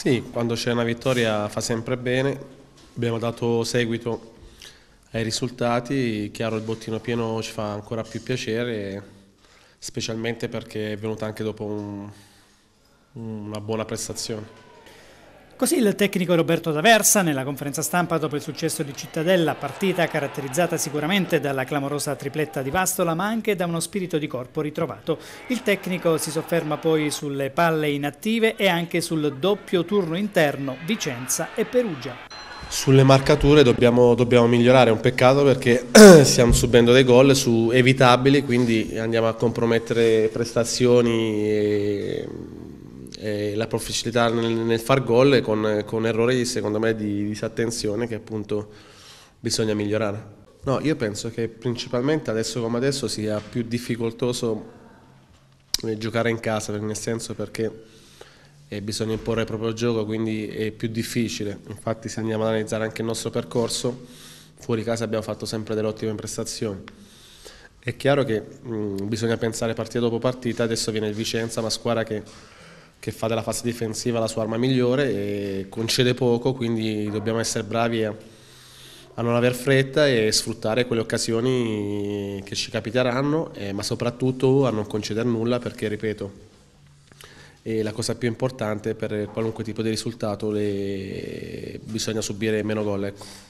Sì, quando c'è una vittoria fa sempre bene, abbiamo dato seguito ai risultati, chiaro il bottino pieno ci fa ancora più piacere, specialmente perché è venuta anche dopo un, una buona prestazione. Così il tecnico Roberto D'Aversa nella conferenza stampa dopo il successo di Cittadella, partita caratterizzata sicuramente dalla clamorosa tripletta di Vastola ma anche da uno spirito di corpo ritrovato. Il tecnico si sofferma poi sulle palle inattive e anche sul doppio turno interno Vicenza e Perugia. Sulle marcature dobbiamo, dobbiamo migliorare, è un peccato perché stiamo subendo dei gol su evitabili, quindi andiamo a compromettere prestazioni e eh, la professionalità nel, nel far gol con, con, errori secondo me di disattenzione che appunto bisogna migliorare. No, io penso che principalmente adesso come adesso sia più difficoltoso eh, giocare in casa, nel senso perché eh, bisogna imporre il proprio gioco, quindi è più difficile. Infatti se andiamo ad analizzare anche il nostro percorso, fuori casa abbiamo fatto sempre delle ottime prestazioni. È chiaro che mh, bisogna pensare partita dopo partita, adesso viene il Vicenza, una squadra che che fa della fase difensiva la sua arma migliore e concede poco, quindi dobbiamo essere bravi a, non aver fretta e sfruttare quelle occasioni che ci capiteranno, eh, ma soprattutto a non concedere nulla perché, ripeto, è la cosa più importante per qualunque tipo di risultato le... bisogna subire meno gol. Ecco.